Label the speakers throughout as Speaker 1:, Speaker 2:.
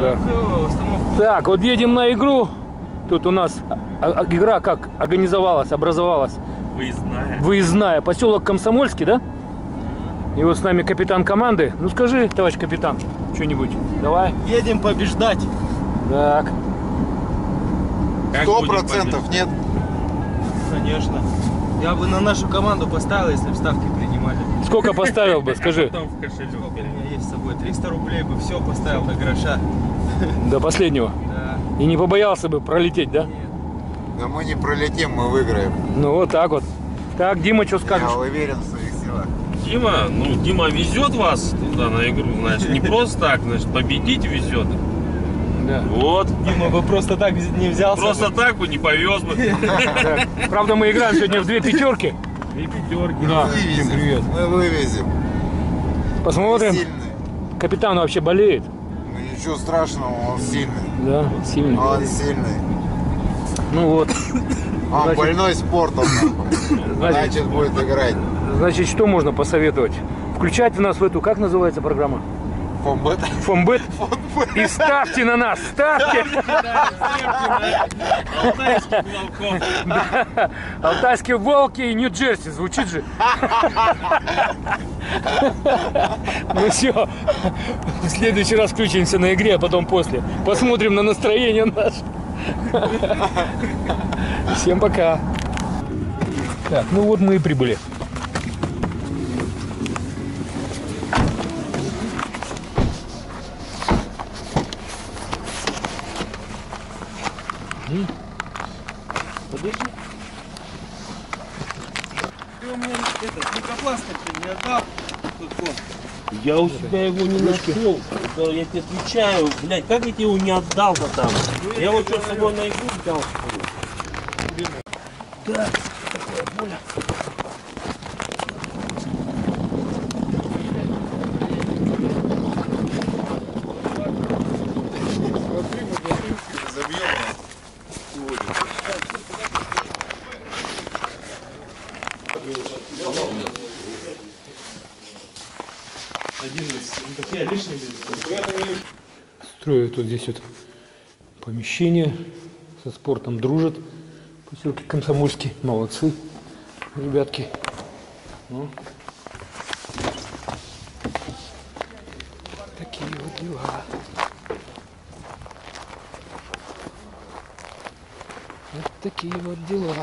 Speaker 1: Да. Так, вот едем на игру. Тут у нас а- а- игра как организовалась, образовалась.
Speaker 2: Выездная.
Speaker 1: Выездная. Поселок Комсомольский, да? И вот с нами капитан команды. Ну скажи, товарищ капитан, что-нибудь. Давай.
Speaker 3: Едем побеждать.
Speaker 1: Так.
Speaker 4: Сто процентов нет.
Speaker 3: Конечно. Я бы на нашу команду поставил, если бы ставки принимали.
Speaker 1: Сколько поставил бы, скажи.
Speaker 2: Потом в кошелек.
Speaker 3: С собой? 300 рублей бы все поставил до гроша.
Speaker 1: До последнего.
Speaker 3: Да.
Speaker 1: И не побоялся бы пролететь, да?
Speaker 4: Да мы не пролетим, мы выиграем.
Speaker 1: Ну вот так вот. Так, Дима, что скажешь?
Speaker 4: Я уверен в своих силах.
Speaker 2: Дима, ну Дима везет вас туда на игру, значит, не просто так, значит, победить везет.
Speaker 1: Да.
Speaker 2: Вот.
Speaker 3: Дима бы просто так не взялся.
Speaker 2: Просто
Speaker 3: бы.
Speaker 2: так бы не повез бы.
Speaker 1: Так. Правда, мы играем сегодня в две пятерки.
Speaker 2: Две пятерки.
Speaker 1: Да.
Speaker 4: Вывезем.
Speaker 1: привет.
Speaker 4: Мы вывезем.
Speaker 1: Посмотрим.
Speaker 4: Сильный.
Speaker 1: Капитан вообще болеет.
Speaker 4: Ну ничего страшного, он сильный.
Speaker 1: Да, сильный.
Speaker 4: Он сильный.
Speaker 1: Ну вот.
Speaker 4: Он
Speaker 1: Значит-
Speaker 4: больной спортом.
Speaker 1: Значит-
Speaker 4: Значит будет играть.
Speaker 1: Значит, что можно посоветовать? Включать в нас в эту, как называется программа?
Speaker 4: Фомбет.
Speaker 1: Фомбет. И ставьте на нас, ставьте. Алтайские волки и Нью-Джерси, звучит же. Ну все, в следующий раз включимся на игре, а потом после. Посмотрим на настроение наше. Всем пока. Так, ну вот мы и прибыли.
Speaker 3: Ты у меня этот микропластырь не отдал. Тут вот.
Speaker 2: Я у тебя его не нашел. Я тебе отвечаю, блядь, как я тебе его не отдал-то там? Я вот что с собой на игру взял. Что ли?
Speaker 1: Строят вот здесь вот помещение, со спортом дружат. Поселки Комсомольский. Молодцы, ребятки. Ну. Такие вот дела. Вот такие вот дела.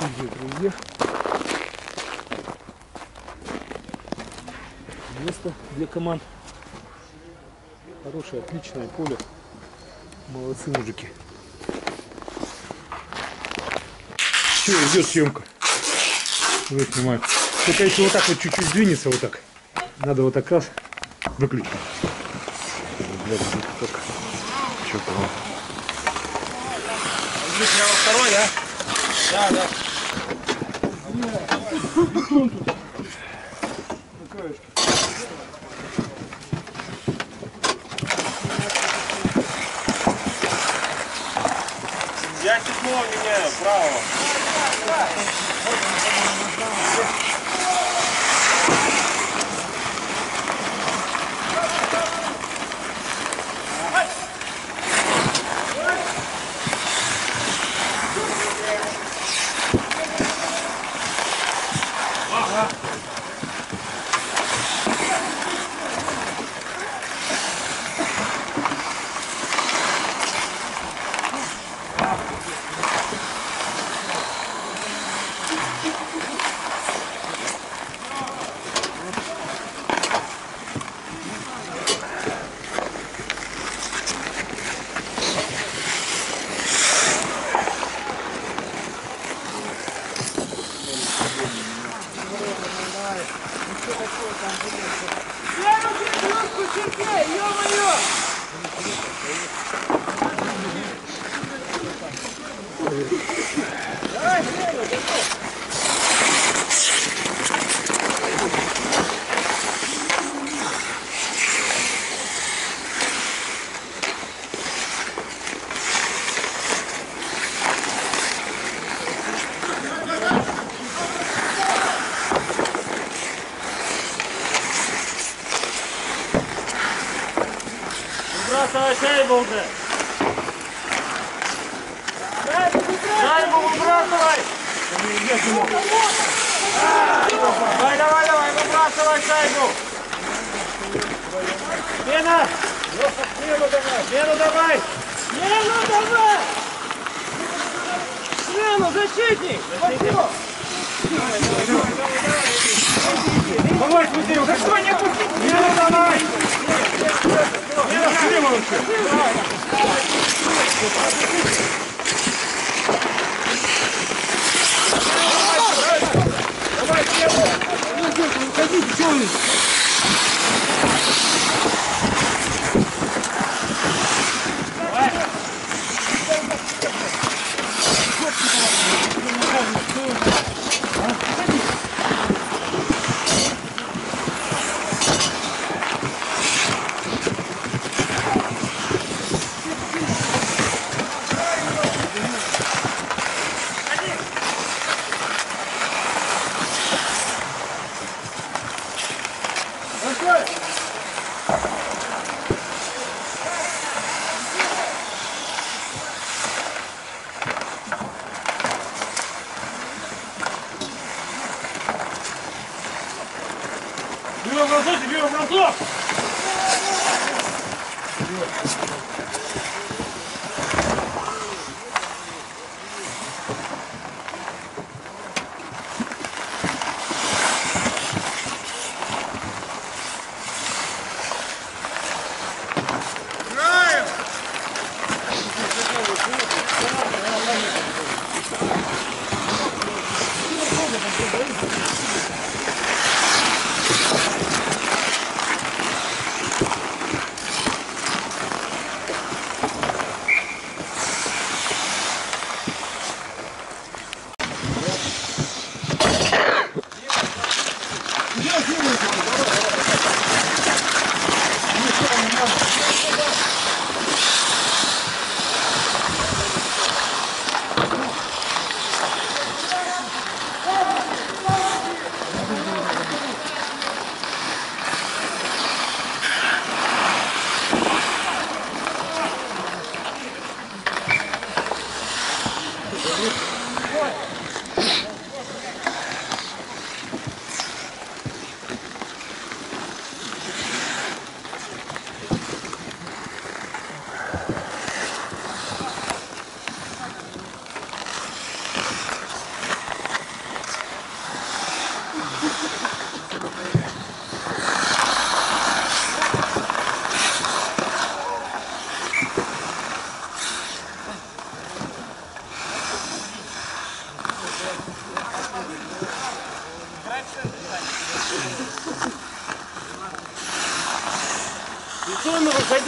Speaker 1: Друзья, друзья. Место для команд. Хорошее, отличное поле. Молодцы мужики. Все, идет съемка. Вот снимаю. Только если вот так вот чуть-чуть двинется, вот так. Надо вот так раз выключить.
Speaker 3: Я во второй, да? Да, да.
Speaker 2: Я
Speaker 5: Bravo. Давай,
Speaker 2: Серега,
Speaker 3: готов!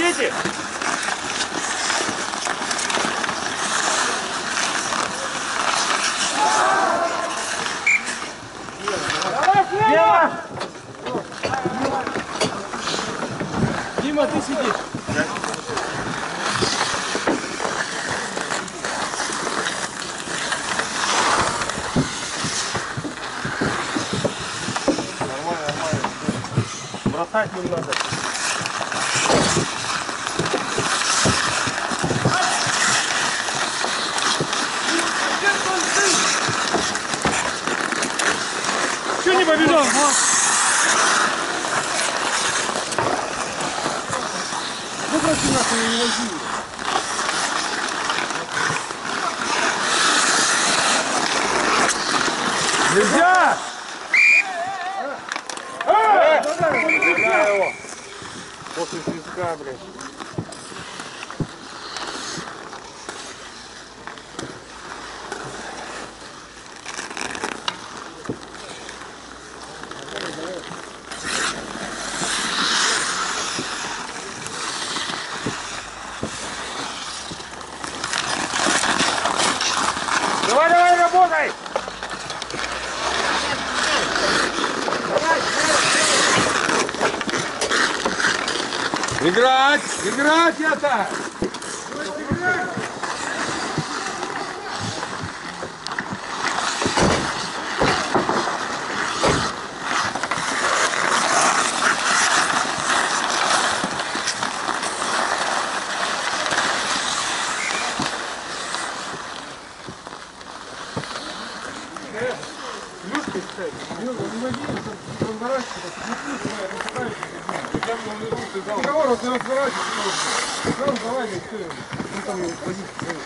Speaker 3: 谢
Speaker 2: 谢
Speaker 4: После свистка, блядь.
Speaker 2: Давай, давай, работай!
Speaker 4: Играть! Это!
Speaker 1: Разговор, ты разбирайся. Сразу давай, все. Ну там его позиция.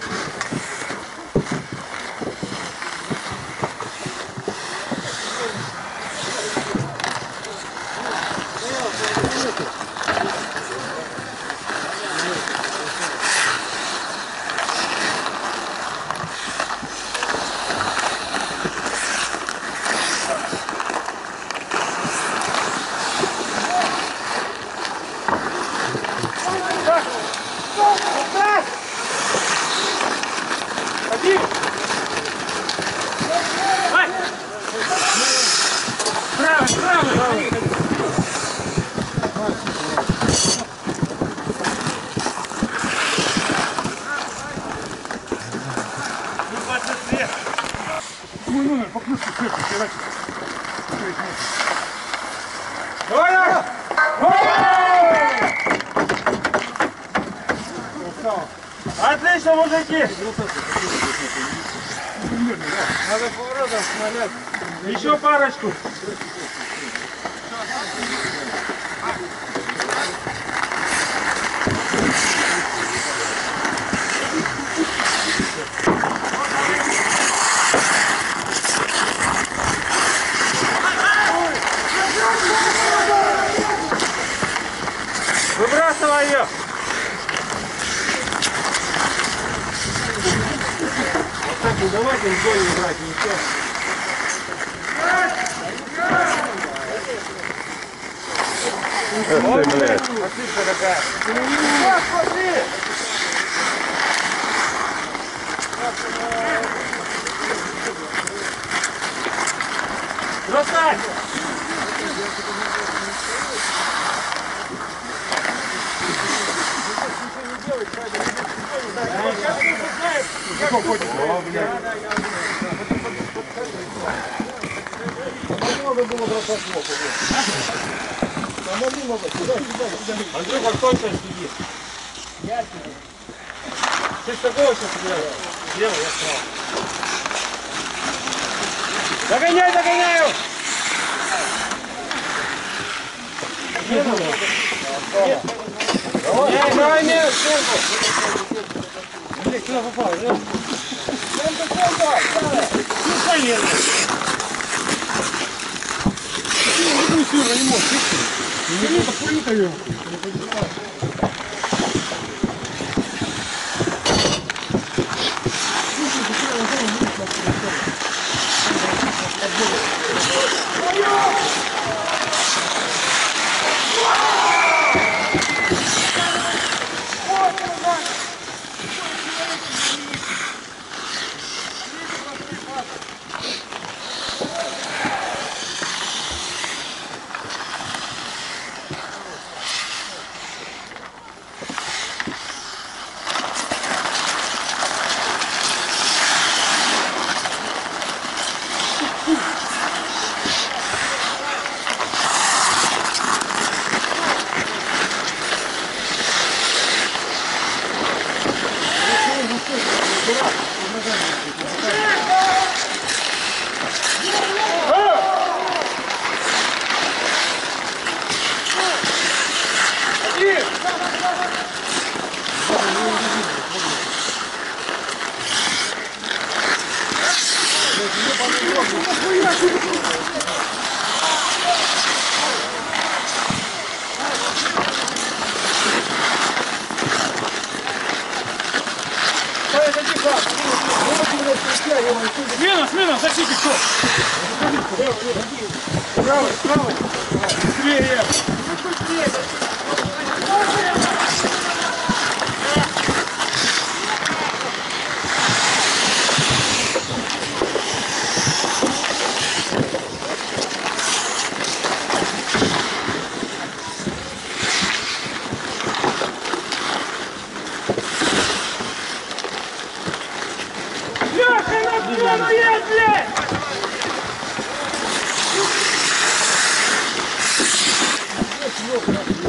Speaker 1: Мой номер по ключу сверху херачит. Давай, давай!
Speaker 3: Отлично, мужики!
Speaker 1: Надо поворотом смотреть.
Speaker 3: Еще парочку. Догоняй, догоняю! Давай, давай, нет, сверху. Блин, куда попал? Ну, понятно.
Speaker 6: Смена, すみません。
Speaker 1: Правый, правый. Быстрее. Меняйся.
Speaker 3: Yok.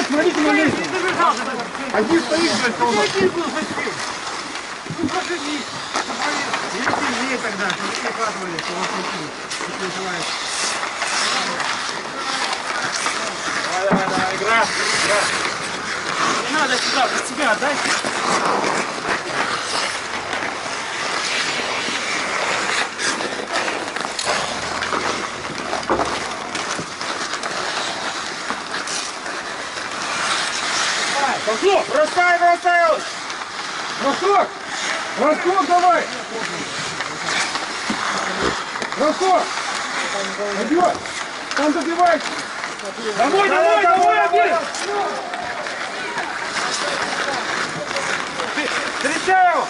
Speaker 3: Алло, смотрите на месте. Один стоит, блядь, колбас. Ну, проходи. Или сильнее тогда, чтобы не прикладывали, что вас не не желает.
Speaker 2: Давай, давай, давай, игра. игра. Не надо сюда, под себя отдай.
Speaker 3: Бросок, бросай, бросай! Бросок! Бросок давай! Бросок! Идет! Там добивайся! Домой, домой, домой, один! Встречаю!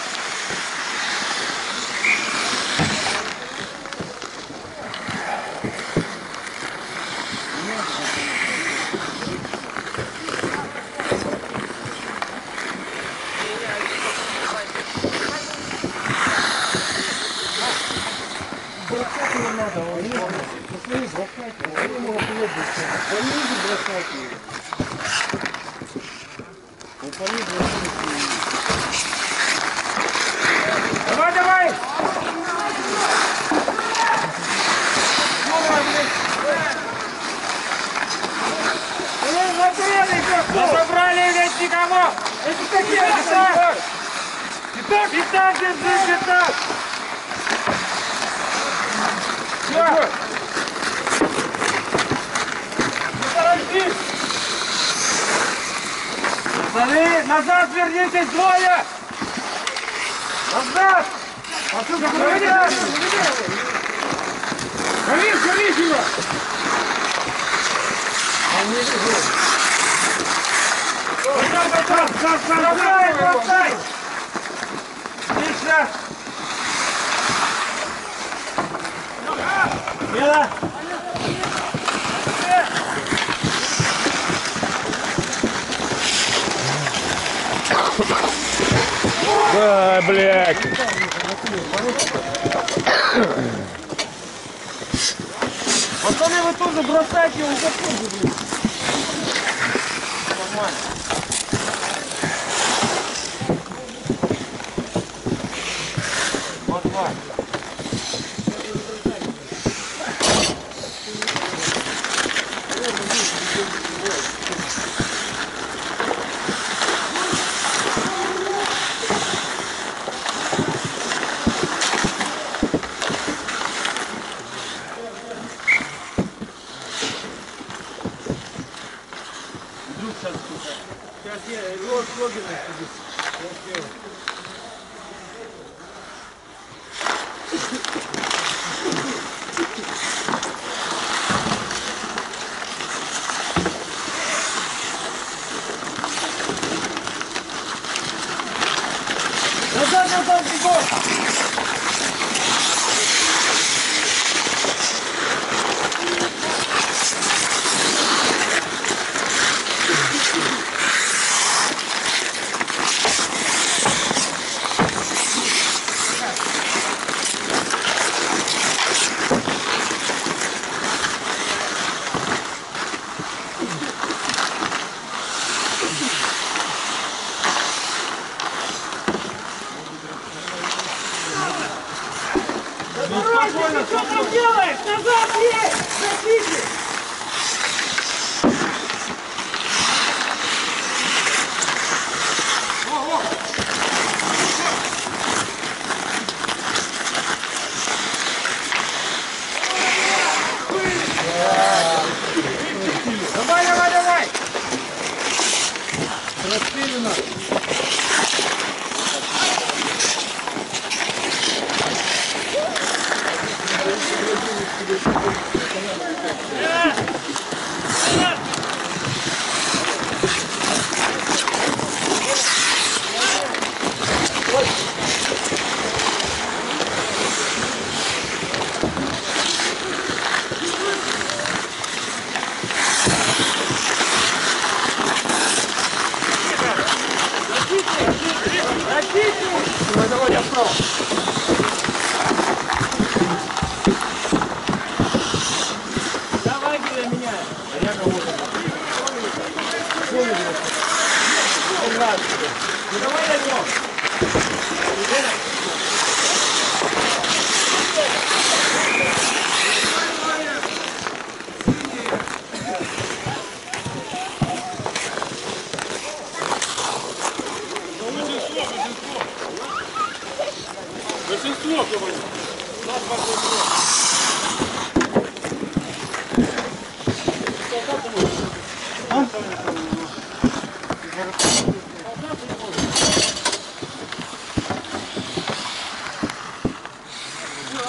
Speaker 3: Давай, давай! Разобрали ведь никого! Это такие пятак! Пятак, пятак, держи, пятак! Все! Подожди! Пацаны, вернитесь, двое! Назад! Отсюда, назад! Гони, гони его! Бросай, бросай! Отлично! Смело!
Speaker 1: Да, блядь.
Speaker 2: Пацаны, вы тоже бросайте его, тоже, блин. Нормально. Вот, вот.
Speaker 3: Назад, назад, бегом!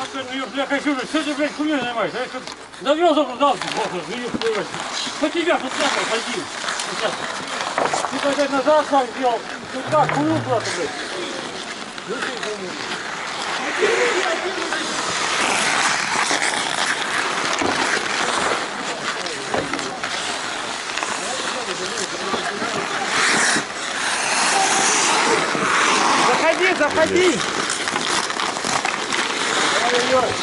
Speaker 2: Ну,
Speaker 3: бля, хочу, что ты, блядь, хуйней занимаешься? Я тут завел заблудался, боже, ну, блядь. По тебя тут ходил. Сейчас. Ты опять назад сам сделал. Ну как, хуйню просто, блядь.
Speaker 7: Заходи, заходи.
Speaker 3: Разбойцы!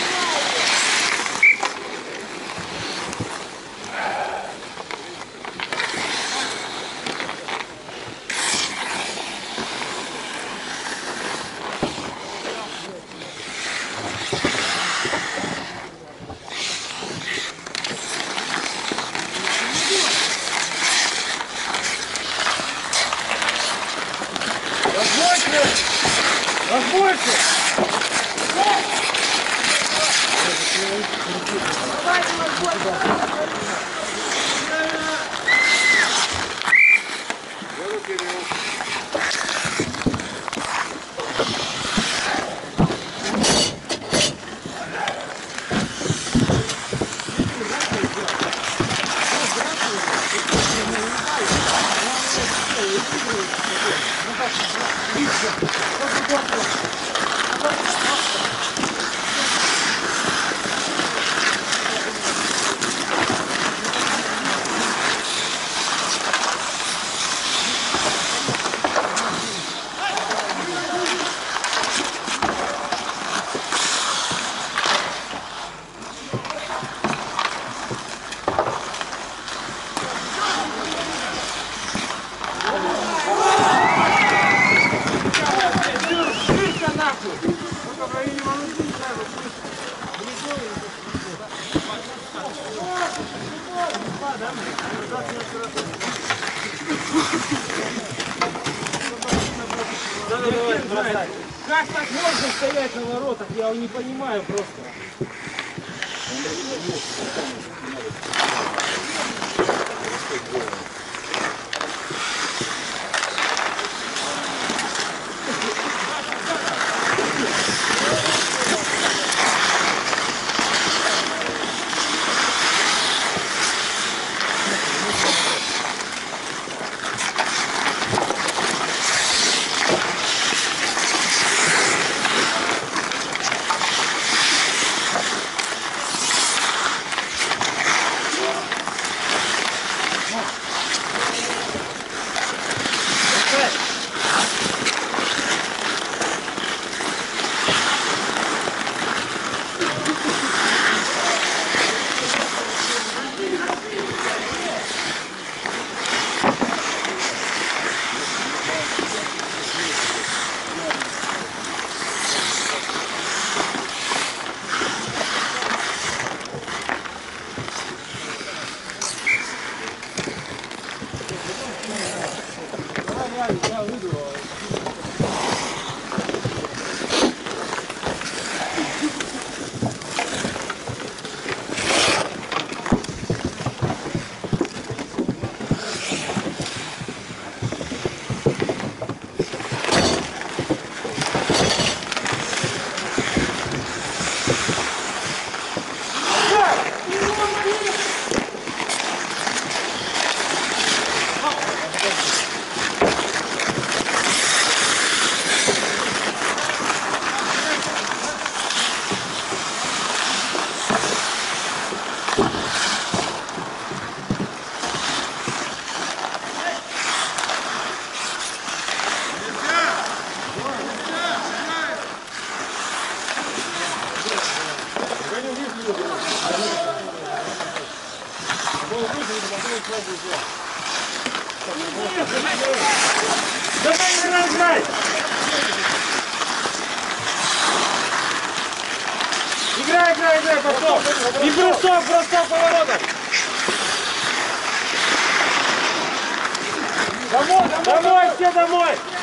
Speaker 3: Домой, все домой!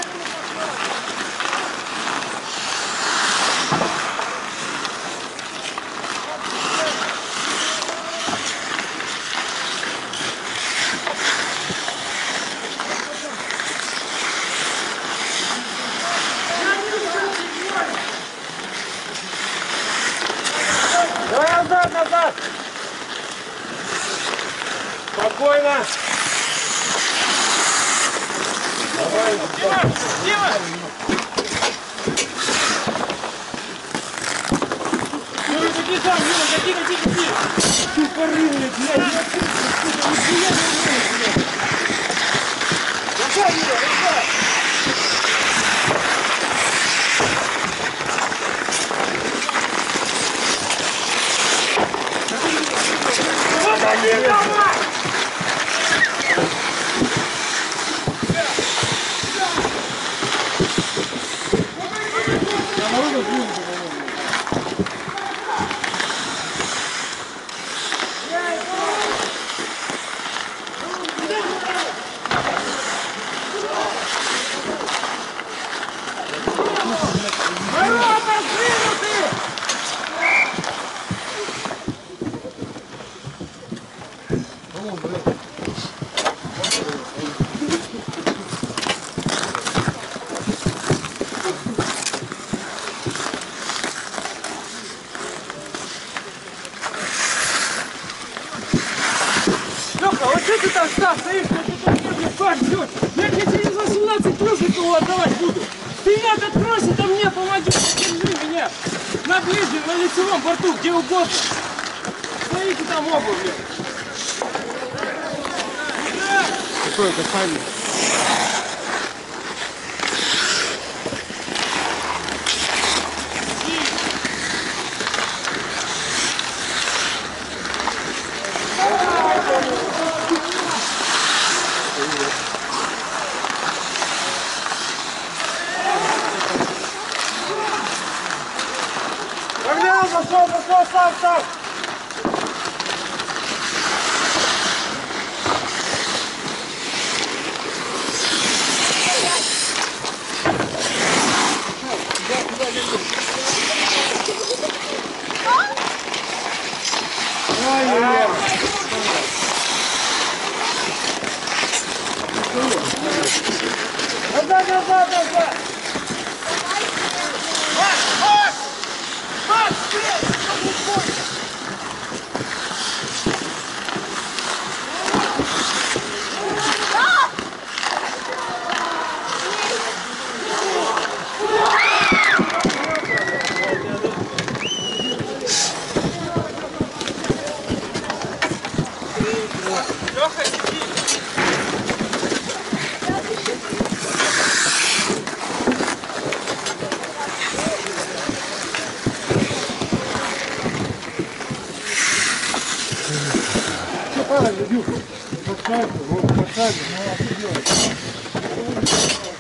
Speaker 3: なるほど。Погнал, пошел, пошел, сам, сам. Давай, Людюха, подсаживай, подсаживай, ну а
Speaker 1: что делать?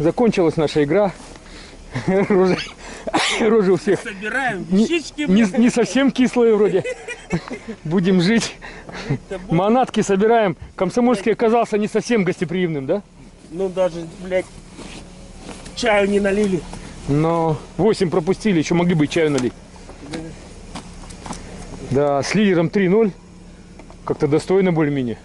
Speaker 1: Закончилась наша игра. Рожи, рожи у всех
Speaker 2: Собираем
Speaker 1: не,
Speaker 2: вещички,
Speaker 1: не-
Speaker 2: блядь.
Speaker 1: не совсем кислые вроде. Будем жить. Манатки собираем. Комсомольский оказался не совсем гостеприимным, да?
Speaker 2: Ну даже, блядь, чаю не налили.
Speaker 1: Но 8 пропустили, еще могли бы и чаю налить. Да, с лидером 3-0. Как-то достойно более-менее.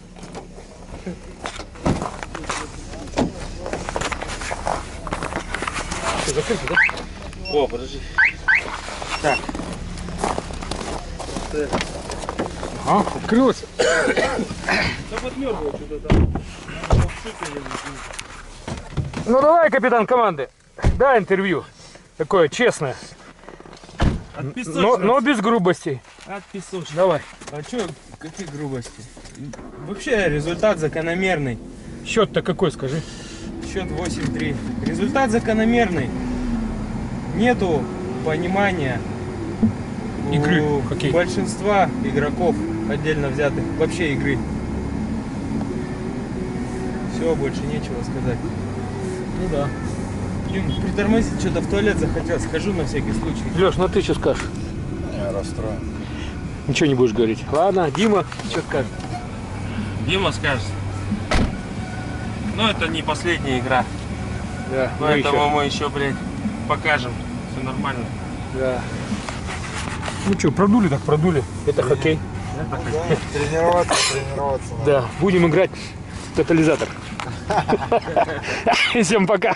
Speaker 2: О, подожди.
Speaker 1: А, открылось.
Speaker 2: Да что-то там.
Speaker 1: Ну давай, капитан команды. Дай интервью. Такое честное.
Speaker 2: От
Speaker 1: Но, но без грубостей.
Speaker 2: От песочницы.
Speaker 1: Давай.
Speaker 3: А чё, какие грубости? Вообще результат закономерный.
Speaker 1: Счет-то какой, скажи.
Speaker 3: Счет 8-3. Результат закономерный. Нету понимания
Speaker 1: Игры
Speaker 3: у
Speaker 1: хоккей.
Speaker 3: большинства игроков отдельно взятых вообще игры. Все, больше нечего сказать.
Speaker 1: Ну да.
Speaker 3: Блин, притормозить что-то в туалет захотел, скажу на всякий случай.
Speaker 1: Леш, ну ты что скажешь?
Speaker 4: Я расстроен.
Speaker 1: Ничего не будешь говорить. Ладно, Дима, что скажешь?
Speaker 2: Дима скажет. Ну это не последняя игра.
Speaker 1: Да, мы
Speaker 2: Поэтому
Speaker 1: еще.
Speaker 2: мы еще, блядь, покажем. Все нормально.
Speaker 1: Да. Ну что, продули так продули. Это хоккей.
Speaker 4: Тренироваться, тренироваться. надо.
Speaker 1: Да, будем играть в тотализатор. Всем пока.